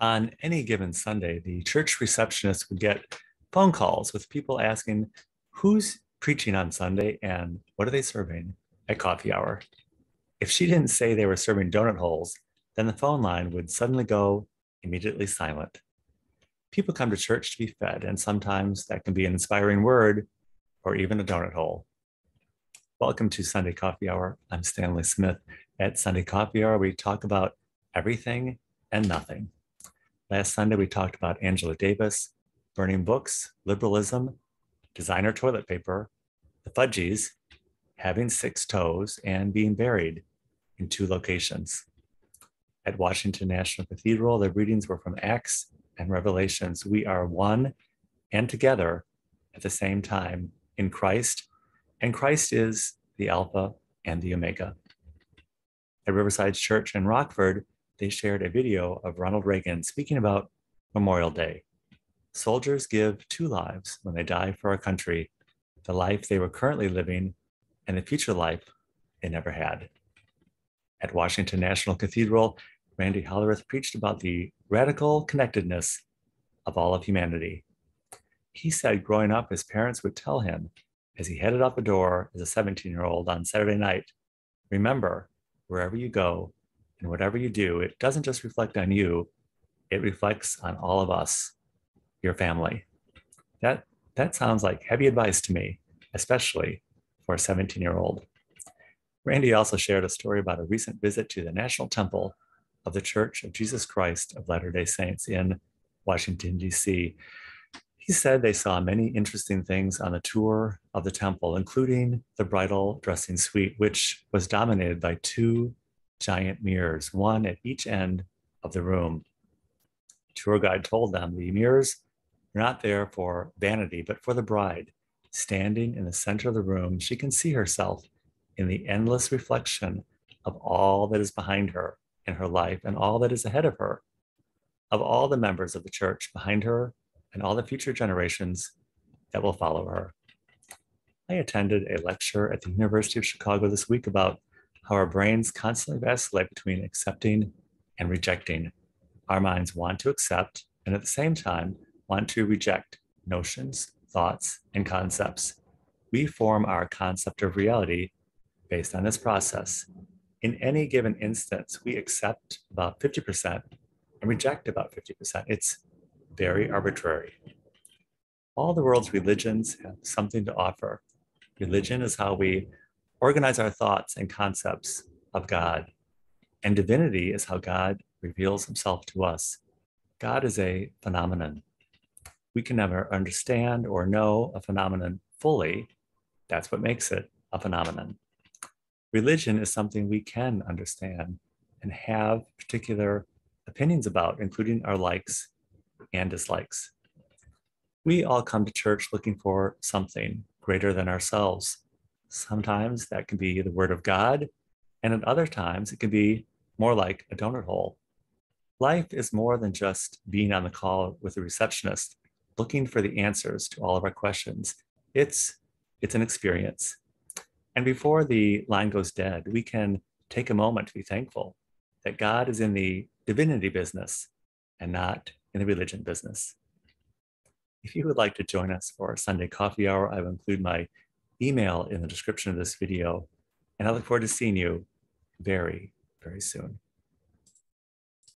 On any given Sunday, the church receptionist would get phone calls with people asking who's preaching on Sunday and what are they serving at coffee hour. If she didn't say they were serving donut holes, then the phone line would suddenly go immediately silent. People come to church to be fed, and sometimes that can be an inspiring word or even a donut hole. Welcome to Sunday Coffee Hour. I'm Stanley Smith. At Sunday Coffee Hour, we talk about everything and nothing. Last Sunday, we talked about Angela Davis, burning books, liberalism, designer toilet paper, the fudgies, having six toes, and being buried in two locations. At Washington National Cathedral, the readings were from Acts and Revelations. We are one and together at the same time in Christ, and Christ is the Alpha and the Omega. At Riverside Church in Rockford, they shared a video of Ronald Reagan speaking about Memorial Day. Soldiers give two lives when they die for our country the life they were currently living and the future life they never had. At Washington National Cathedral, Randy Hollerith preached about the radical connectedness of all of humanity. He said growing up, his parents would tell him as he headed out the door as a 17 year old on Saturday night remember, wherever you go, and whatever you do, it doesn't just reflect on you, it reflects on all of us, your family. That, that sounds like heavy advice to me, especially for a 17 year old. Randy also shared a story about a recent visit to the National Temple of the Church of Jesus Christ of Latter day Saints in Washington, D.C. He said they saw many interesting things on the tour of the temple, including the bridal dressing suite, which was dominated by two giant mirrors, one at each end of the room. Tour guide told them the mirrors are not there for vanity, but for the bride. Standing in the center of the room, she can see herself in the endless reflection of all that is behind her in her life and all that is ahead of her, of all the members of the church behind her and all the future generations that will follow her. I attended a lecture at the University of Chicago this week about how our brains constantly vacillate between accepting and rejecting. Our minds want to accept and at the same time want to reject notions, thoughts, and concepts. We form our concept of reality based on this process. In any given instance, we accept about 50% and reject about 50%. It's very arbitrary. All the world's religions have something to offer. Religion is how we organize our thoughts and concepts of God. And divinity is how God reveals himself to us. God is a phenomenon. We can never understand or know a phenomenon fully. That's what makes it a phenomenon. Religion is something we can understand and have particular opinions about, including our likes and dislikes. We all come to church looking for something greater than ourselves, Sometimes that can be the word of God, and at other times it can be more like a donut hole. Life is more than just being on the call with a receptionist, looking for the answers to all of our questions. It's, it's an experience. And before the line goes dead, we can take a moment to be thankful that God is in the divinity business and not in the religion business. If you would like to join us for our Sunday coffee hour, I will include my email in the description of this video. And I look forward to seeing you very, very soon.